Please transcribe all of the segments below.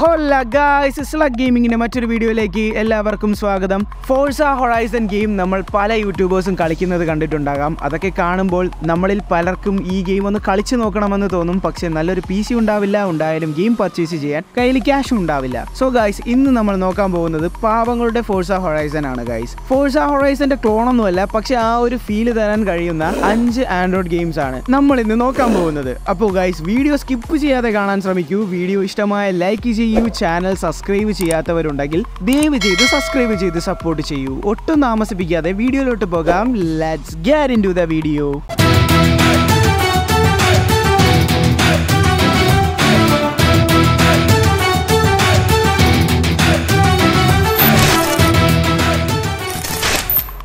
ഹോല്ല guys ഇസ്ല ഗെയിമിങ്ങിന്റെ മറ്റൊരു വീഡിയോയിലേക്ക് എല്ലാവർക്കും സ്വാഗതം. ഫോഴ്സ ഹൊറൈസൺ ഗെയിം നമ്മൾ പല യൂട്യൂബേഴ്സും കളിക്കുന്നത് കണ്ടിട്ടുണ്ടാകാം. അതൊക്കെ കാണുമ്പോൾ നമ്മളിൽ പലർക്കും ഈ ഗെയിം ഒന്ന് കളിച്ചു നോക്കണമെന്ന് തോന്നും. പക്ഷേ നല്ലൊരു പി സി ഉണ്ടാവില്ല ഉണ്ടായാലും ഗെയിം പർച്ചേസ് ചെയ്യാൻ കയ്യിൽ ക്യാഷ് ഉണ്ടാവില്ല. സോ ഗായ്സ് ഇന്ന് നമ്മൾ നോക്കാൻ പോകുന്നത് പാവങ്ങളുടെ ഫോഴ്സ ഹൊറൈസൺ ആണ് ഗായ്സ്. ഫോഴ്സ ഹൊറൈസന്റെ ക്ലോണൊന്നുമല്ല പക്ഷെ ആ ഒരു ഫീൽ തരാൻ കഴിയുന്ന അഞ്ച് ആൻഡ്രോയിഡ് ഗെയിംസ് ആണ് നമ്മൾ ഇന്ന് നോക്കാൻ പോകുന്നത്. അപ്പോൾ ഗായ്സ് വീഡിയോ സ്കിപ്പ് ചെയ്യാതെ കാണാൻ ശ്രമിക്കൂ. വീഡിയോ ഇഷ്ടമായ ലൈക്ക് ചെയ്യൂ ചാനൽ സബ്സ്ക്രൈബ് ചെയ്യാത്തവരുണ്ടെങ്കിൽ ദയവ് ചെയ്ത് സബ്സ്ക്രൈബ് ചെയ്ത് സപ്പോർട്ട് ചെയ്യൂ. ഒട്ടും താമസിപ്പിക്കാതെ വീഡിയോയിലോട്ട് പോകാം. Let's get in to the video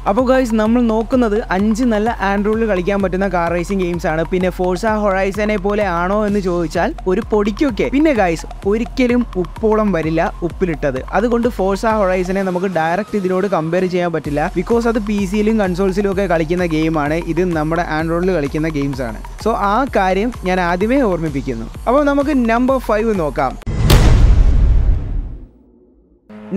അപ്പോൾ ഗൈസ് നമ്മൾ നോക്കുന്നത് അഞ്ച് നല്ല ആൻഡ്രോയിഡിൽ കളിക്കാൻ പറ്റുന്ന കാർ റേസിംഗ് ഗെയിംസ് ആണ്. പിന്നെ ഫോഴ്സ ഹൊറൈസനെ പോലെ ആണോ എന്ന് ചോദിച്ചാൽ ഒരു പൊടിക്കൊക്കെ. പിന്നെ ഗൈസ് ഒരിക്കലും ഉപ്പോളം വരില്ല ഉപ്പിലിട്ടത്. അതുകൊണ്ട് ഫോഴ്സ ഹൊറൈസനെ നമുക്ക് ഡയറക്റ്റ് ഇതിനോട് കമ്പയർ ചെയ്യാൻ പറ്റില്ല. ബിക്കോസ് അത് പി സിയിലും കൺസോൾസിലും ഒക്കെ കളിക്കുന്ന ഗെയിമാണ് ഇത് നമ്മുടെ ആൻഡ്രോയിഡിൽ കളിക്കുന്ന ഗെയിംസ് ആണ്. സോ ആ കാര്യം ഞാൻ ആദ്യമേ ഓർമ്മിപ്പിക്കുന്നു. അപ്പോൾ നമുക്ക് നമ്പർ ഫൈവ് നോക്കാം.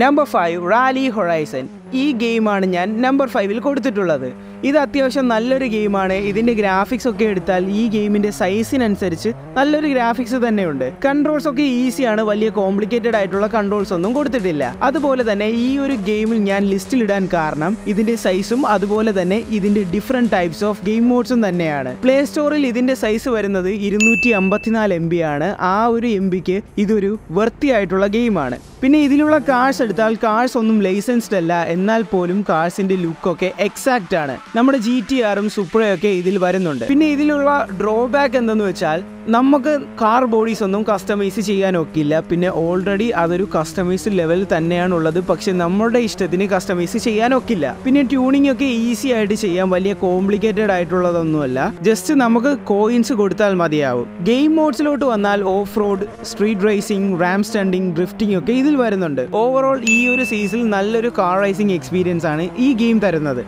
നമ്പർ ഫൈവ് റാലി ഹൊറൈസൺ ഈ ഗെയിമാണ് ഞാൻ നമ്പർ ഫൈവിൽ കൊടുത്തിട്ടുള്ളത്. ഇത് അത്യാവശ്യം നല്ലൊരു ഗെയിമാണ്. ഇതിന്റെ ഗ്രാഫിക്സ് ഒക്കെ എടുത്താൽ ഈ ഗെയിമിന്റെ സൈസിനനുസരിച്ച് നല്ലൊരു ഗ്രാഫിക്സ് തന്നെയുണ്ട്. കൺട്രോൾസ് ഒക്കെ ഈസിയാണ് വലിയ കോംപ്ലിക്കേറ്റഡ് ആയിട്ടുള്ള കൺട്രോൾസ് ഒന്നും കൊടുത്തിട്ടില്ല. അതുപോലെ തന്നെ ഈ ഒരു ഗെയിമിൽ ഞാൻ ലിസ്റ്റിൽ ഇടാൻ കാരണം ഇതിന്റെ സൈസും അതുപോലെ തന്നെ ഇതിന്റെ ഡിഫറെന്റ് ടൈപ്സ് ഓഫ് ഗെയിം മോഡ്സും തന്നെയാണ്. പ്ലേ സ്റ്റോറിൽ ഇതിന്റെ സൈസ് വരുന്നത് ഇരുന്നൂറ്റി അമ്പത്തിനാല് എം ബി ആണ്. ആ ഒരു എം ബിക്ക് ഇതൊരു വൃത്തിയായിട്ടുള്ള ഗെയിമാണ്. പിന്നെ ഇതിലുള്ള കാഴ്സ് എടുത്താൽ കാഴ്സ് ഒന്നും ലൈസൻസ്ഡ് അല്ല. എന്നാൽ പോലും കാർസിന്റെ ലുക്കൊക്കെ എക്സാക്റ്റ് ആണ്. നമ്മുടെ ജി ടി ആറും സുപ്രയൊക്കെ ഇതിൽ വരുന്നുണ്ട്. പിന്നെ ഇതിലുള്ള ഡ്രോബാക്ക് എന്തെന്ന് വെച്ചാൽ നമുക്ക് കാർ ബോഡീസ് ഒന്നും കസ്റ്റമൈസ് ചെയ്യാൻ ഒക്കില്ല പിന്നെ ഓൾറെഡി അതൊരു കസ്റ്റമൈസ് ലെവൽ തന്നെയാണ് ഉള്ളത് പക്ഷെ നമ്മുടെ ഇഷ്ടത്തിന് കസ്റ്റമൈസ് ചെയ്യാൻ ഒക്കില്ല പിന്നെ ട്യൂണിംഗ് ഒക്കെ ഈസി ആയിട്ട് ചെയ്യാൻ വലിയ കോംപ്ലിക്കേറ്റഡ് ആയിട്ടുള്ളതൊന്നുമല്ല. ജസ്റ്റ് നമുക്ക് കോയിൻസ് കൊടുത്താൽ മതിയാവും. ഗെയിം മോഡ്സിലോട്ട് വന്നാൽ off road street racing ramp stunting drifting ഒക്കെ ഇതിൽ വരുന്നുണ്ട്. ഓവറോൾ ഈ ഒരു സീസണിൽ നല്ലൊരു കാർ റേസിംഗ് എക്സ്പീരിയൻസ് ആണ് ഈ ഗെയിം തരുന്നത്.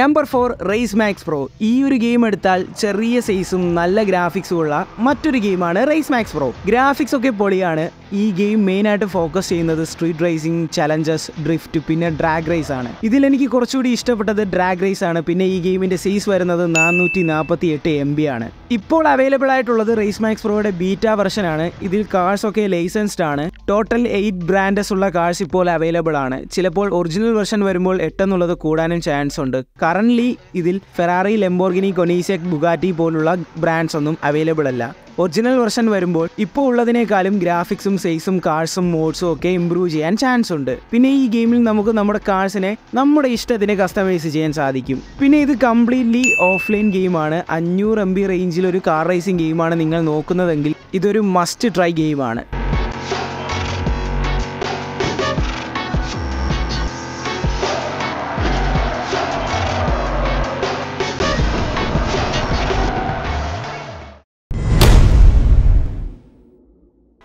Number four Race Max Pro ഈ ഒരു ഗെയിം എടുത്താൽ ചെറിയ സൈസും നല്ല ഗ്രാഫിക്സും ഉള്ള മറ്റൊരു ഗെയിമാണ് റേസ് മാക്സ് പ്രോ ഗ്രാഫിക്സ് ഒക്കെ പൊളിയാണ്. ഈ ഗെയിം മെയിൻ ആയിട്ട് ഫോക്കസ് ചെയ്യുന്നത് സ്ട്രീറ്റ് റേസിംഗ് ചലഞ്ചസ് ഡ്രിഫ്റ്റ് പിന്നെ ഡ്രാഗ് റേസ് ആണ്. ഇതിൽ എനിക്ക് കുറച്ചുകൂടി ഇഷ്ടപ്പെട്ടത് ഡ്രാഗ് റേസ് ആണ്. പിന്നെ ഈ ഗെയിമിന്റെ സൈസ് വരുന്നത് നാനൂറ്റി നാൽപ്പത്തി എട്ട് എം ബി ആണ്. ഇപ്പോൾ അവൈലബിൾ ആയിട്ടുള്ളത് റേസ് മാക്സ് പ്രോയുടെ ബീറ്റ വെർഷൻ ആണ്. ഇതിൽ കാഴ്സ് ഒക്കെ ലൈസൻസ്ഡ് ആണ്. ടോട്ടൽ എയ്റ്റ് ബ്രാൻഡസ് ഉള്ള കാഴ്സ് ഇപ്പോൾ അവൈലബിൾ ആണ്. ചിലപ്പോൾ ഒറിജിനൽ വെർഷൻ വരുമ്പോൾ എട്ടെന്നുള്ളത് കൂടാനും ചാൻസ് ഉണ്ട്. കറന്റ്ലി ഇതിൽ ഫെറാറി ലെംബോർഗിനി കൊനീസെക് ബുഗാറ്റി പോലുള്ള ബ്രാൻഡ്സ് ഒന്നും അവൈലബിൾ അല്ല. ഒറിജിനൽ വെർഷൻ വരുമ്പോൾ ഇപ്പോൾ ഉള്ളതിനേക്കാളും ഗ്രാഫിക്സും സൈസും കാഴ്സും മോഡ്സും ഒക്കെ ഇമ്പ്രൂവ് ചെയ്യാൻ ചാൻസ് ഉണ്ട്. പിന്നെ ഈ ഗെയിമിൽ നമുക്ക് നമ്മുടെ കാഴ്സിനെ നമ്മുടെ ഇഷ്ടത്തിന് കസ്റ്റമൈസ് ചെയ്യാൻ സാധിക്കും. പിന്നെ ഇത് കംപ്ലീറ്റ്ലി ഓഫ്ലൈൻ ഗെയിമാണ് അഞ്ഞൂറ് എം ബി റേഞ്ചിൽ ഒരു കാർ റേസിംഗ് ഗെയിമാണ് നിങ്ങൾ നോക്കുന്നതെങ്കിൽ ഇതൊരു മസ്റ്റ് ട്രൈ ഗെയിമാണ്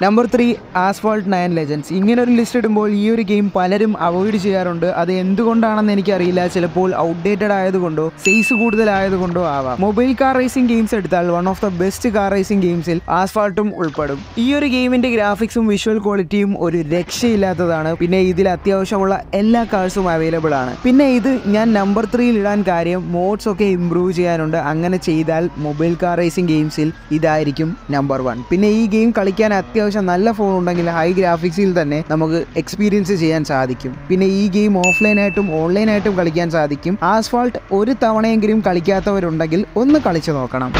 number three Asphalt nine Legends ഇങ്ങനെ ഒരു ലിസ്റ്റ് ഇടുമ്പോൾ ഈ ഒരു ഗെയിം പലരും അവോയ്ഡ് ചെയ്യാറുണ്ട്. അത് എന്തുകൊണ്ടാണെന്ന് എനിക്കറിയില്ല. ചിലപ്പോൾ ഔട്ട്ഡേറ്റഡ് ആയതുകൊണ്ടോ സൈസ് കൂടുതലായതുകൊണ്ടോ ആവാം. മൊബൈൽ കാർ റേസിംഗ് ഗെയിംസ് എടുത്താൽ one of the best car racing ഗെയിംസിൽ ആസ്ഫാൾട്ടും ഉൾപ്പെടും. ഈ ഒരു ഗെയിമിന്റെ ഗ്രാഫിക്സും വിഷ്വൽ ക്വാളിറ്റിയും ഒരു രക്ഷയില്ലാത്തതാണ്. പിന്നെ ഇതിൽ അത്യാവശ്യമുള്ള എല്ലാ കാർസും അവൈലബിൾ ആണ്. പിന്നെ ഇത് ഞാൻ നമ്പർ ത്രീയിൽ ഇടാൻ കാര്യം മോഡ്സ് ഒക്കെ ഇംപ്രൂവ് ചെയ്യാനുണ്ട്. അങ്ങനെ ചെയ്താൽ മൊബൈൽ കാർ റേസിംഗ് ഗെയിംസിൽ ഇതായിരിക്കും നമ്പർ വൺ പിന്നെ ഈ ഗെയിം കളിക്കാൻ അത്യാവശ്യം അത്യാവശ്യം നല്ല ഫോൺ ഉണ്ടെങ്കിൽ ഹൈ ഗ്രാഫിക്സിൽ തന്നെ നമുക്ക് എക്സ്പീരിയൻസ് ചെയ്യാൻ സാധിക്കും. പിന്നെ ഈ ഗെയിം ഓഫ്ലൈനായിട്ടും ഓൺലൈനായിട്ടും കളിക്കാൻ സാധിക്കും. ആസ്ഫാൾട്ട് ഒരു തവണയെങ്കിലും കളിക്കാത്തവരുണ്ടെങ്കിൽ ഒന്ന് കളിച്ചു നോക്കണം.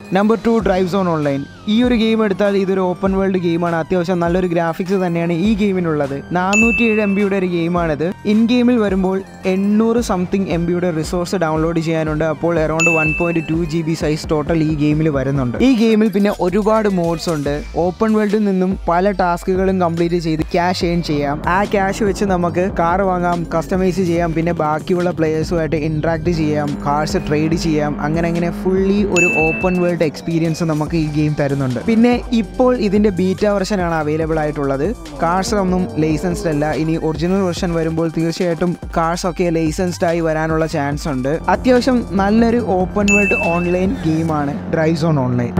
Number two Drive Zone Online ഈ ഒരു ഗെയിം എടുത്താൽ ഇതൊരു ഓപ്പൺ വേൾഡ് ഗെയിമാണ് അത്യാവശ്യം നല്ലൊരു ഗ്രാഫിക്സ് തന്നെയാണ് ഈ ഗെയിമിനുള്ളത് നാനൂറ്റി ഏഴ് എം ബിയുടെ ഒരു ഗെയിമാണിത് ഇൻ ഗെയിമിൽ വരുമ്പോൾ എണ്ണൂറ് സംതിങ് എം ബിയുടെ റിസോഴ്സ് ഡൗൺലോഡ് ചെയ്യാനുണ്ട്. അപ്പോൾ around one point two G B size total ഈ ഗെയിമിൽ വരുന്നുണ്ട്. ഈ ഗെയിമിൽ പിന്നെ ഒരുപാട് മോഡ്സ് ഉണ്ട്. ഓപ്പൺ വേൾഡിൽ നിന്നും പല ടാസ്കുകളും കംപ്ലീറ്റ് ചെയ്ത് ക്യാഷ് ഏൺ ചെയ്യാം. ആ ക്യാഷ് വെച്ച് നമുക്ക് കാർ വാങ്ങാം കസ്റ്റമൈസ് ചെയ്യാം പിന്നെ ബാക്കിയുള്ള പ്ലേയേഴ്സുമായിട്ട് ഇൻട്രാക്ട് ചെയ്യാം കാർസ് ട്രേഡ് ചെയ്യാം അങ്ങനെ അങ്ങനെ ഫുള്ളി ഒരു ഓപ്പൺ വേൾഡ് എക്സ്പീരിയൻസ് നമുക്ക് ഈ ഗെയിം തരുന്നുണ്ട് പിന്നെ ഇപ്പോൾ ഇതിന്റെ ബീറ്റ വെർഷൻ ആണ് അവൈലബിൾ ആയിട്ടുള്ളത്. കാർസ് ഒന്നും ലൈസൻസ്ഡ് അല്ല. ഇനി ഒറിജിനൽ വെർഷൻ വരുമ്പോൾ തീർച്ചയായിട്ടും കാർസ് ഒക്കെ ലൈസൻസ്ഡ് ആയി വരാനുള്ള ചാൻസ് ഉണ്ട്. അത്യാവശ്യം നല്ലൊരു ഓപ്പൺ വേൾഡ് ഓൺലൈൻ ഗെയിമാണ് Drive Zone Online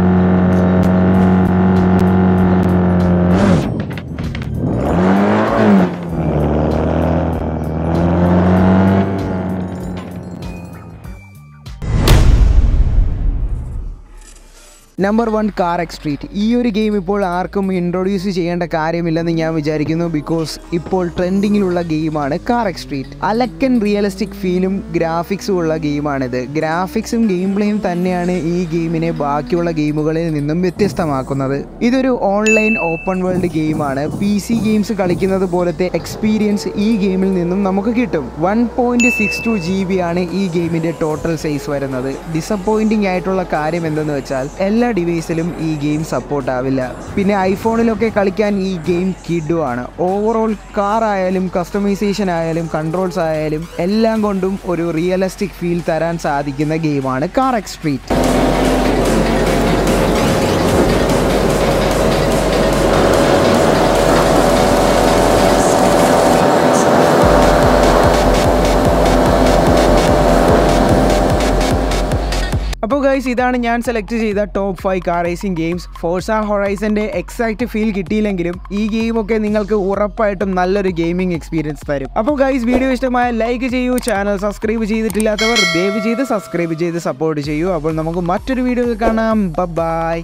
number one Car X Street ഈ ഒരു ഗെയിം ഇപ്പോൾ ആർക്കും ഇൻട്രൊഡ്യൂസ് ചെയ്യേണ്ട കാര്യമില്ലെന്ന് ഞാൻ വിചാരിക്കുന്നു ബിക്കോസ് ഇപ്പോൾ ട്രെൻഡിങ്ങിലുള്ള ഗെയിമാണ് കാർ എക്സ്ട്രീറ്റ് അലക്കൻ റിയലിസ്റ്റിക് ഫീലും ഗ്രാഫിക്സും ഉള്ള ഗെയിമാണിത് ഗ്രാഫിക്സും ഗെയിം പ്ലേയും തന്നെയാണ് ഈ ഗെയിമിനെ ബാക്കിയുള്ള ഗെയിമുകളിൽ നിന്നും വ്യത്യസ്തമാക്കുന്നത്. ഇതൊരു ഓൺലൈൻ ഓപ്പൺ വേൾഡ് ഗെയിമാണ് പി സി ഗെയിംസ് കളിക്കുന്നത് പോലത്തെ എക്സ്പീരിയൻസ് ഈ ഗെയിമിൽ നിന്നും നമുക്ക് കിട്ടും. One point six two G B ആണ് ഈ ഗെയിമിന്റെ ടോട്ടൽ സൈസ് വരുന്നത്. ഡിസപ്പോയിന്റിംഗ് ആയിട്ടുള്ള കാര്യം എന്തെന്ന് വെച്ചാൽ എല്ലാ ഡിവൈസിലും ഈ ഗെയിം സപ്പോർട്ട് ആവില്ല. പിന്നെ ഐഫോണിലൊക്കെ കളിക്കാൻ ഈ ഗെയിം കിഡു ആണ് ഓവറോൾ കാർ ആയാലും കസ്റ്റമൈസേഷൻ ആയാലും കൺട്രോൾസ് ആയാലും എല്ലാം കൊണ്ടും ഒരു റിയലിസ്റ്റിക് ഫീൽ തരാൻ സാധിക്കുന്ന ഗെയിമാണ് കാർ എക്സ് അപ്പോൾ ഗൈസ് ഇതാണ് ഞാൻ സെലക്ട് ചെയ്ത top five car racing games Forza ഹൊറൈസന്റെ exact feel കിട്ടിയില്ലെങ്കിലും ഈ ഗെയിമൊക്കെ നിങ്ങൾക്ക് ഉറപ്പായിട്ടും നല്ലൊരു ഗെയിമിംഗ് എക്സ്പീരിയൻസ് തരും. അപ്പോൾ ഗൈസ് വീഡിയോ ഇഷ്ടമായ ലൈക്ക് ചെയ്യൂ ചാനൽ സബ്സ്ക്രൈബ് ചെയ്തിട്ടില്ലാത്തവർ ദയവ് ചെയ്ത് സബ്സ്ക്രൈബ് ചെയ്ത് സപ്പോർട്ട് ചെയ്യൂ. അപ്പോൾ നമുക്ക് മറ്റൊരു വീഡിയോ കാണാം. ബൈ